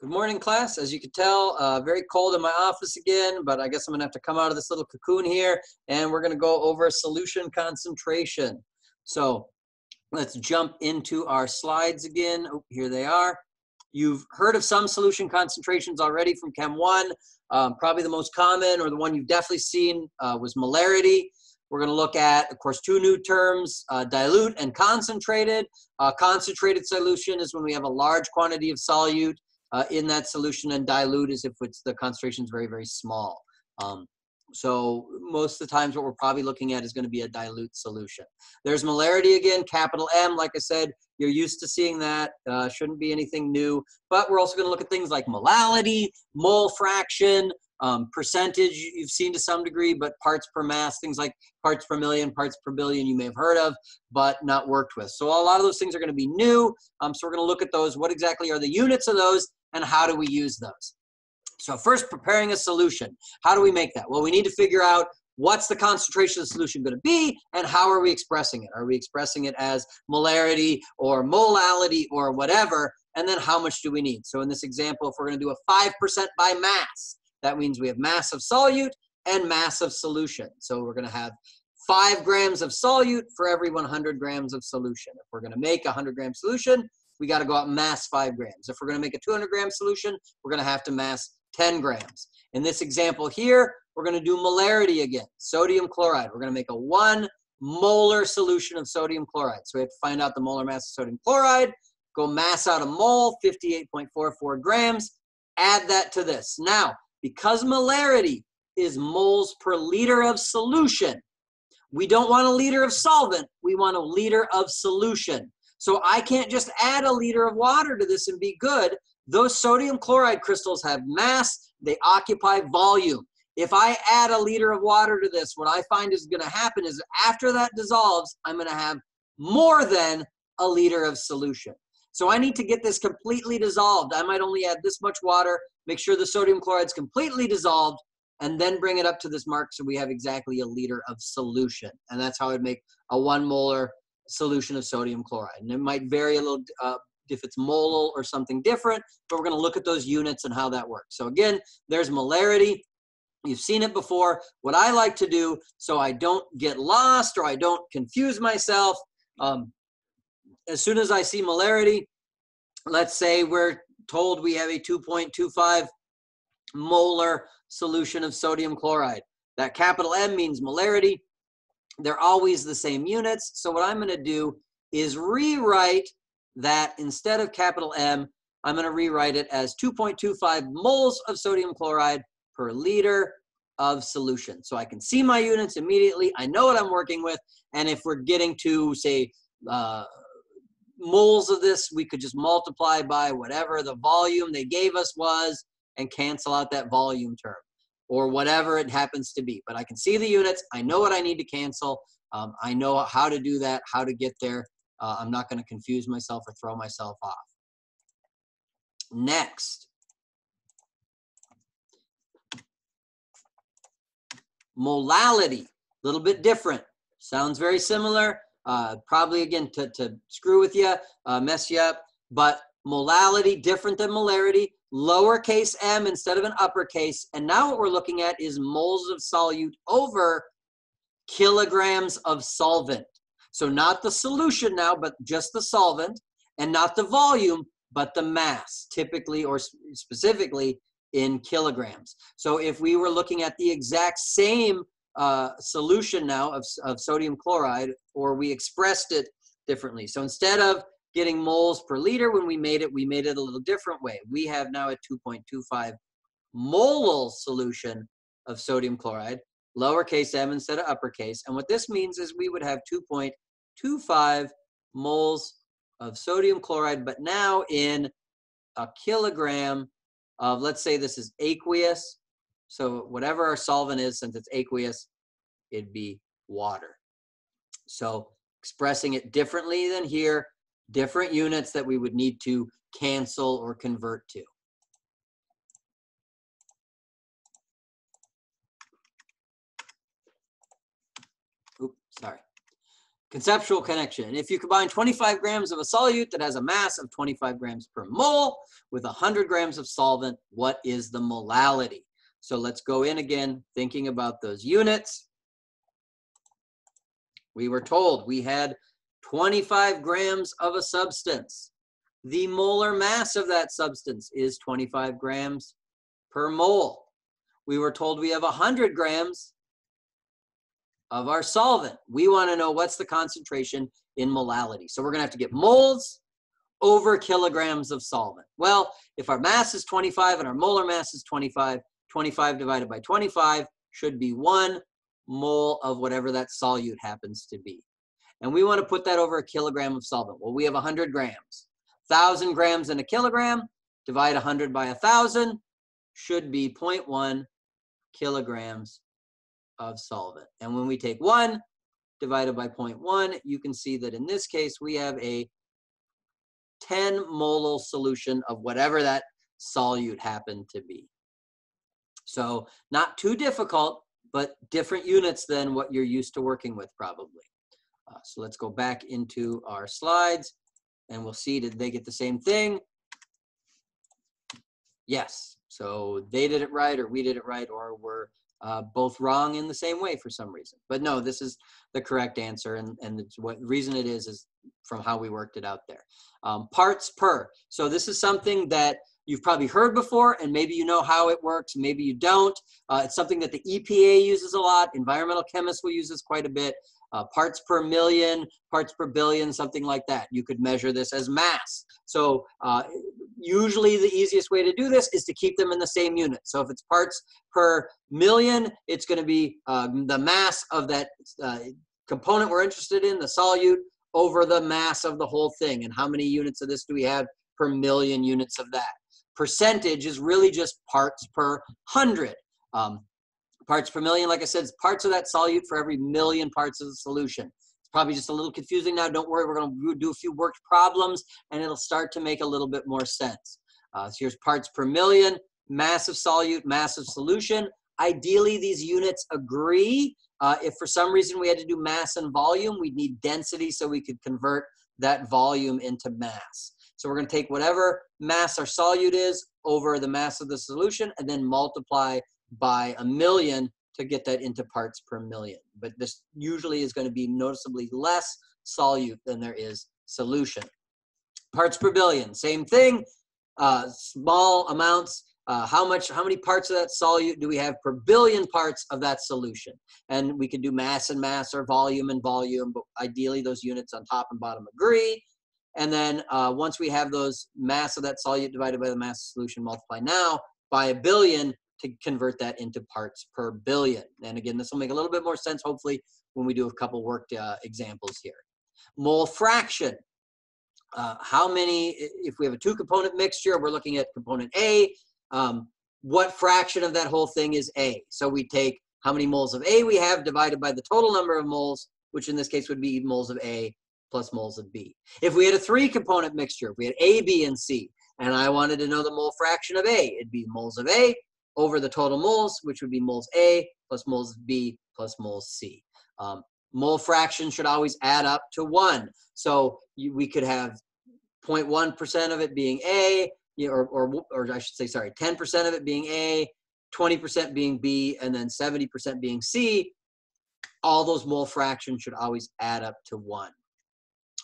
Good morning, class. As you can tell, uh, very cold in my office again, but I guess I'm gonna have to come out of this little cocoon here and we're gonna go over solution concentration. So let's jump into our slides again. Oh, here they are. You've heard of some solution concentrations already from Chem 1. Um, probably the most common or the one you've definitely seen uh, was molarity. We're going to look at, of course, two new terms, uh, dilute and concentrated. Uh, concentrated solution is when we have a large quantity of solute uh, in that solution, and dilute is if it's the concentration is very, very small. Um, so most of the times what we're probably looking at is going to be a dilute solution. There's molarity again, capital M, like I said, you're used to seeing that. Uh, shouldn't be anything new. But we're also going to look at things like molality, mole fraction, um, percentage you've seen to some degree, but parts per mass, things like parts per million, parts per billion you may have heard of, but not worked with. So a lot of those things are going to be new. Um, so we're going to look at those. What exactly are the units of those and how do we use those? So first, preparing a solution. How do we make that? Well, we need to figure out what's the concentration of the solution going to be and how are we expressing it? Are we expressing it as molarity or molality or whatever? And then how much do we need? So in this example, if we're going to do a 5% by mass, that means we have mass of solute and mass of solution. So we're going to have five grams of solute for every 100 grams of solution. If we're going to make a 100 gram solution, we got to go out and mass five grams. If we're going to make a 200 gram solution, we're going to have to mass 10 grams. In this example here, we're going to do molarity again, sodium chloride. We're going to make a one molar solution of sodium chloride. So we have to find out the molar mass of sodium chloride, go mass out a mole, 58.44 grams, add that to this. Now, because molarity is moles per liter of solution, we don't want a liter of solvent, we want a liter of solution. So I can't just add a liter of water to this and be good. Those sodium chloride crystals have mass, they occupy volume. If I add a liter of water to this, what I find is going to happen is after that dissolves, I'm going to have more than a liter of solution. So I need to get this completely dissolved. I might only add this much water, make sure the sodium chloride is completely dissolved, and then bring it up to this mark so we have exactly a liter of solution. And that's how I'd make a one molar solution of sodium chloride. And it might vary a little uh, if it's molal or something different, but we're going to look at those units and how that works. So again, there's molarity. You've seen it before. What I like to do so I don't get lost or I don't confuse myself, um, as soon as I see molarity, let's say we're told we have a 2.25 molar solution of sodium chloride. That capital M means molarity. They're always the same units. So what I'm going to do is rewrite that instead of capital M, I'm going to rewrite it as 2.25 moles of sodium chloride per liter of solution. So I can see my units immediately. I know what I'm working with. And if we're getting to, say, uh, moles of this, we could just multiply by whatever the volume they gave us was and cancel out that volume term or whatever it happens to be. But I can see the units. I know what I need to cancel. Um, I know how to do that, how to get there. Uh, I'm not going to confuse myself or throw myself off. Next. Molality, a little bit different. Sounds very similar. Uh, probably, again, to, to screw with you, uh, mess you up. But molality, different than molarity lowercase m instead of an uppercase. And now what we're looking at is moles of solute over kilograms of solvent. So not the solution now, but just the solvent, and not the volume, but the mass, typically or specifically in kilograms. So if we were looking at the exact same uh, solution now of, of sodium chloride, or we expressed it differently. So instead of getting moles per liter. When we made it, we made it a little different way. We have now a 2.25 molal solution of sodium chloride, lowercase m instead of uppercase. And what this means is we would have 2.25 moles of sodium chloride, but now in a kilogram of, let's say this is aqueous. So whatever our solvent is, since it's aqueous, it'd be water. So expressing it differently than here, different units that we would need to cancel or convert to. Oops, sorry. Conceptual connection. If you combine 25 grams of a solute that has a mass of 25 grams per mole with 100 grams of solvent, what is the molality? So let's go in again, thinking about those units. We were told we had 25 grams of a substance. The molar mass of that substance is 25 grams per mole. We were told we have 100 grams of our solvent. We want to know what's the concentration in molality. So we're going to have to get moles over kilograms of solvent. Well, if our mass is 25 and our molar mass is 25, 25 divided by 25 should be one mole of whatever that solute happens to be. And we want to put that over a kilogram of solvent. Well, we have 100 grams. 1,000 grams in a kilogram, divide 100 by 1,000, should be 0.1 kilograms of solvent. And when we take 1 divided by 0.1, you can see that in this case, we have a 10 molal solution of whatever that solute happened to be. So not too difficult, but different units than what you're used to working with probably. Uh, so let's go back into our slides and we'll see, did they get the same thing? Yes, so they did it right or we did it right or we're uh, both wrong in the same way for some reason. But no, this is the correct answer, and and what reason it is is from how we worked it out there. Um, parts per. So this is something that you've probably heard before, and maybe you know how it works, maybe you don't. Uh, it's something that the EPA uses a lot. Environmental chemists will use this quite a bit. Uh, parts per million, parts per billion, something like that. You could measure this as mass. So uh, usually the easiest way to do this is to keep them in the same unit. So if it's parts per million, it's going to be um, the mass of that uh, component we're interested in, the solute, over the mass of the whole thing. And how many units of this do we have per million units of that? Percentage is really just parts per hundred. Um, parts per million, like I said, it's parts of that solute for every million parts of the solution It's probably just a little confusing now. Don't worry, we're going to do a few worked problems and it'll start to make a little bit more sense. Uh, so here's parts per million, massive solute, massive solution. Ideally, these units agree. Uh, if for some reason we had to do mass and volume, we'd need density so we could convert that volume into mass. So we're going to take whatever mass our solute is over the mass of the solution and then multiply by a million to get that into parts per million. But this usually is going to be noticeably less solute than there is solution. Parts per billion, same thing. Uh, small amounts. Uh, how much? How many parts of that solute do we have per billion parts of that solution? And we can do mass and mass or volume and volume, but ideally those units on top and bottom agree. And then uh, once we have those mass of that solute divided by the mass of solution, multiply now by a billion, to convert that into parts per billion. And again, this will make a little bit more sense, hopefully, when we do a couple worked uh, examples here. Mole fraction. Uh, how many, if we have a two component mixture, we're looking at component A, um, what fraction of that whole thing is A? So we take how many moles of A we have divided by the total number of moles, which in this case would be moles of A plus moles of B. If we had a three component mixture, if we had A, B, and C, and I wanted to know the mole fraction of A, it'd be moles of A over the total moles, which would be moles A plus moles B plus moles C. Um, mole fraction should always add up to one. So you, we could have 0.1% of it being A, or, or, or I should say, sorry, 10% of it being A, 20% being B, and then 70% being C. All those mole fractions should always add up to one.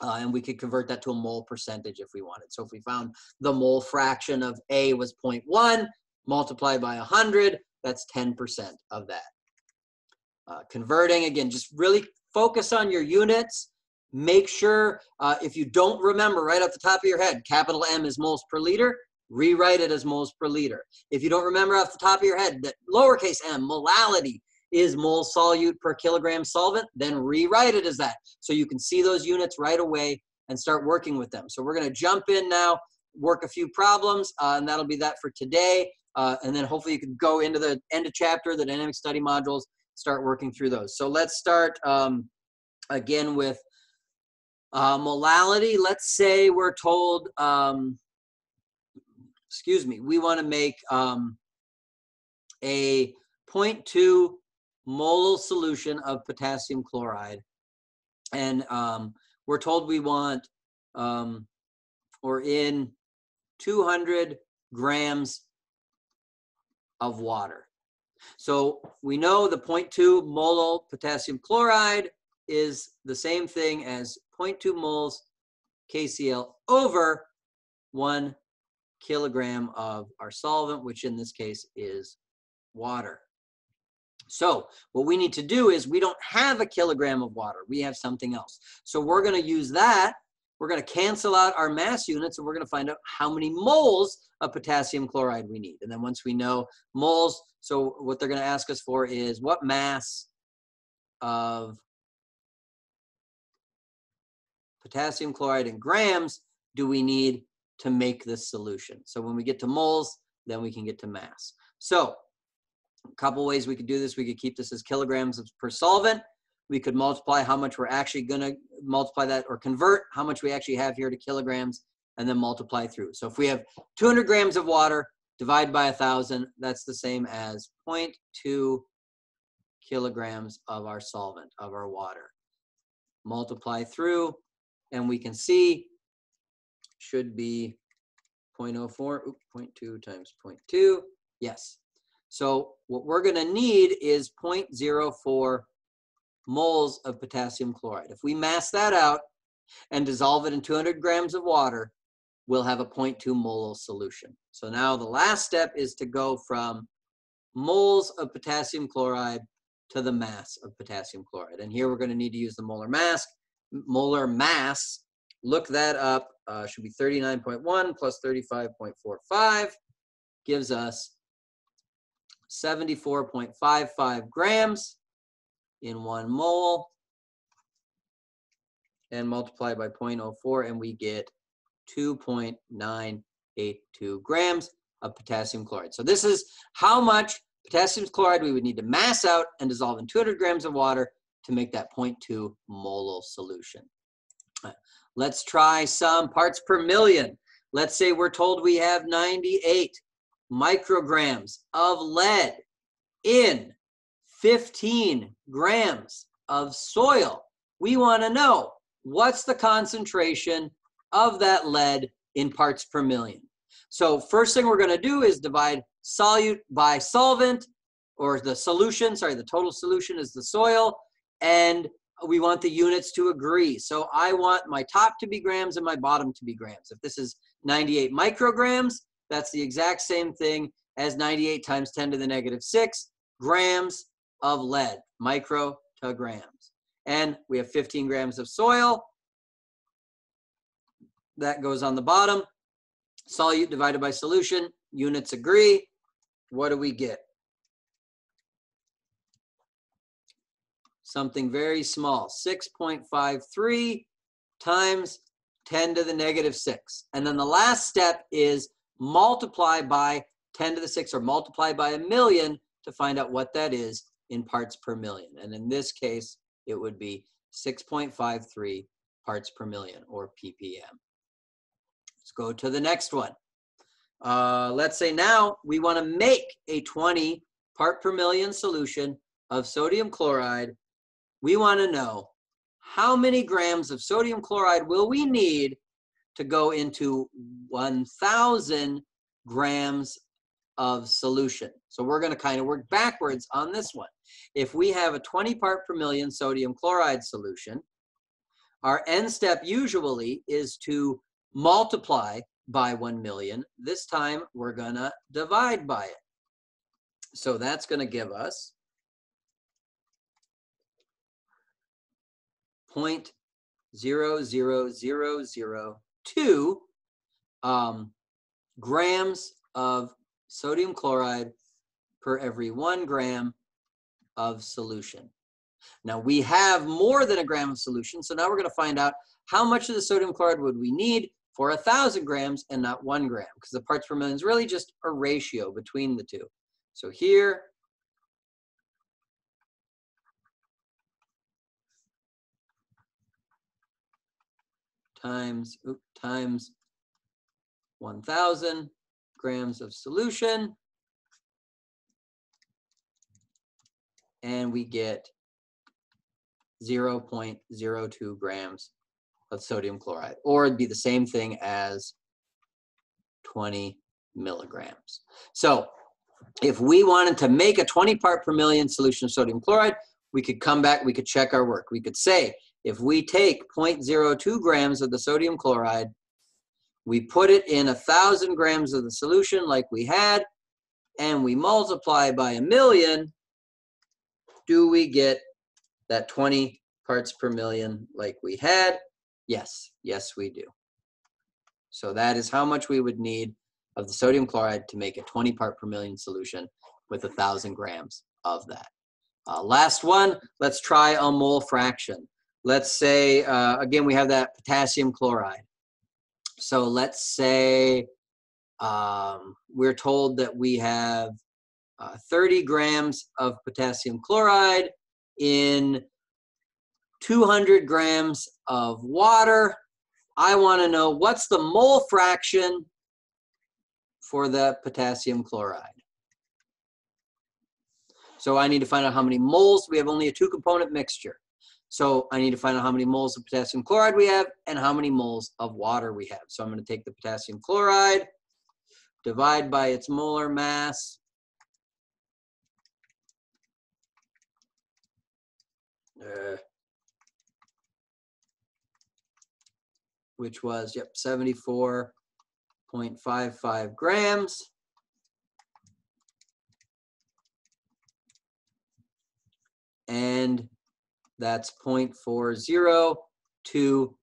Uh, and we could convert that to a mole percentage if we wanted. So if we found the mole fraction of A was 0.1, multiplied by 100, that's 10% of that. Uh, converting, again, just really focus on your units. Make sure uh, if you don't remember right off the top of your head, capital M is moles per liter, rewrite it as moles per liter. If you don't remember off the top of your head that lowercase m, molality, is mole solute per kilogram solvent, then rewrite it as that. So you can see those units right away and start working with them. So we're going to jump in now, work a few problems, uh, and that'll be that for today. Uh, and then hopefully you can go into the end of chapter, the dynamic study modules, start working through those. So let's start um, again with uh, molality. Let's say we're told, um, excuse me, we want to make um, a 0.2 molal solution of potassium chloride and um, we're told we want um, or in 200 grams of water. So we know the 0.2 molal potassium chloride is the same thing as 0.2 moles KCl over one kilogram of our solvent, which in this case is water. So what we need to do is we don't have a kilogram of water. We have something else. So we're going to use that. We're going to cancel out our mass units and we're going to find out how many moles of potassium chloride we need. And then once we know moles, so what they're going to ask us for is what mass of potassium chloride in grams do we need to make this solution? So when we get to moles, then we can get to mass. So a couple ways we could do this. We could keep this as kilograms per solvent. We could multiply how much we're actually going to multiply that or convert how much we actually have here to kilograms and then multiply through. So if we have 200 grams of water, divide by a 1,000, that's the same as 0.2 kilograms of our solvent, of our water. Multiply through, and we can see should be 0.04, 0.2 times 0.2. Yes. So what we're going to need is 0.04 moles of potassium chloride. If we mass that out and dissolve it in 200 grams of water, we'll have a 0.2 molal solution. So now the last step is to go from moles of potassium chloride to the mass of potassium chloride. And here we're going to need to use the molar mass. Molar mass, look that up, uh, should be 39.1 plus 35.45 gives us 74.55 grams in one mole and multiply by 0.04 and we get 2.982 grams of potassium chloride. So this is how much potassium chloride we would need to mass out and dissolve in 200 grams of water to make that 0.2 molal solution. Let's try some parts per million. Let's say we're told we have 98 micrograms of lead in 15 grams of soil. We want to know what's the concentration of that lead in parts per million. So first thing we're going to do is divide solute by solvent or the solution, sorry, the total solution is the soil and we want the units to agree. So I want my top to be grams and my bottom to be grams. If this is 98 micrograms, that's the exact same thing as 98 times 10 to the negative 6 grams of lead, micro to grams. And we have 15 grams of soil, that goes on the bottom. Solute divided by solution, units agree. What do we get? Something very small, 6.53 times 10 to the negative 6. And then the last step is multiply by 10 to the 6 or multiply by a million to find out what that is in parts per million. And in this case, it would be 6.53 parts per million or ppm. Let's go to the next one. Uh, let's say now we want to make a 20 part per million solution of sodium chloride. We want to know how many grams of sodium chloride will we need to go into 1,000 grams of solution. So we're going to kind of work backwards on this one. If we have a 20 part per million sodium chloride solution, our end step usually is to multiply by 1 million. This time we're going to divide by it. So that's going to give us 0.00002 um, grams of sodium chloride per every one gram of solution. Now we have more than a gram of solution, so now we're going to find out how much of the sodium chloride would we need for a thousand grams and not one gram because the parts per million is really just a ratio between the two. So here, times, oops, times 1,000 grams of solution. And we get 0.02 grams of sodium chloride, or it'd be the same thing as 20 milligrams. So if we wanted to make a 20 part per million solution of sodium chloride, we could come back, we could check our work. We could say, if we take 0.02 grams of the sodium chloride, we put it in a thousand grams of the solution like we had, and we multiply by a million, do we get that 20 parts per million like we had? Yes, yes we do. So that is how much we would need of the sodium chloride to make a 20 part per million solution with a thousand grams of that. Uh, last one, let's try a mole fraction. Let's say, uh, again, we have that potassium chloride. So let's say um, we're told that we have uh, 30 grams of potassium chloride in 200 grams of water. I want to know what's the mole fraction for the potassium chloride. So I need to find out how many moles. We have only a two component mixture. So I need to find out how many moles of potassium chloride we have and how many moles of water we have. So I'm going to take the potassium chloride, divide by its molar mass. Uh, which was, yep, 74.55 grams. And that's 0.402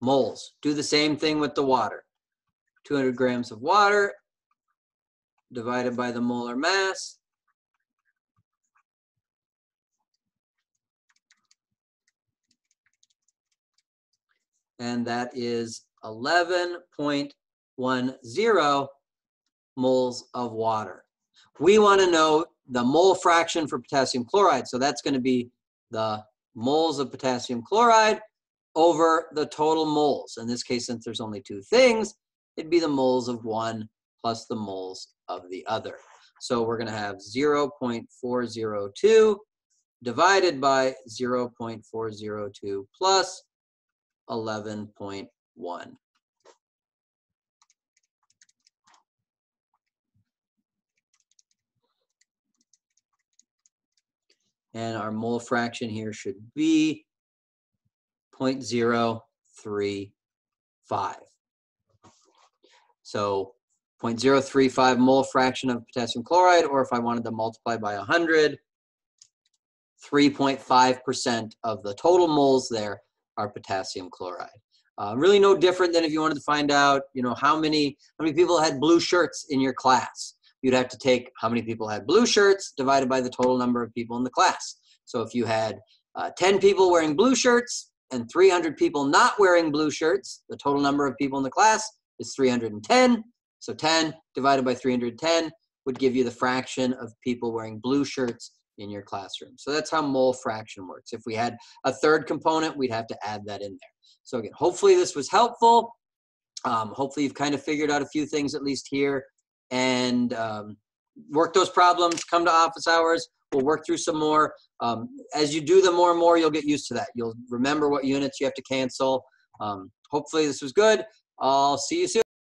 moles. Do the same thing with the water. 200 grams of water divided by the molar mass. And that is 11.10 moles of water. We want to know the mole fraction for potassium chloride. So that's going to be the moles of potassium chloride over the total moles. In this case, since there's only two things, it'd be the moles of one plus the moles of the other. So we're going to have 0.402 divided by 0.402 plus 11.1. And our mole fraction here should be 0.035. So 0.035 mole fraction of potassium chloride, or if I wanted to multiply by 100, 3.5% of the total moles there are potassium chloride. Uh, really no different than if you wanted to find out, you know, how many, how many people had blue shirts in your class you'd have to take how many people had blue shirts divided by the total number of people in the class. So if you had uh, 10 people wearing blue shirts and 300 people not wearing blue shirts, the total number of people in the class is 310. So 10 divided by 310 would give you the fraction of people wearing blue shirts in your classroom. So that's how mole fraction works. If we had a third component, we'd have to add that in there. So again, hopefully this was helpful. Um, hopefully you've kind of figured out a few things at least here and um, work those problems. Come to office hours. We'll work through some more. Um, as you do them more and more, you'll get used to that. You'll remember what units you have to cancel. Um, hopefully, this was good. I'll see you soon.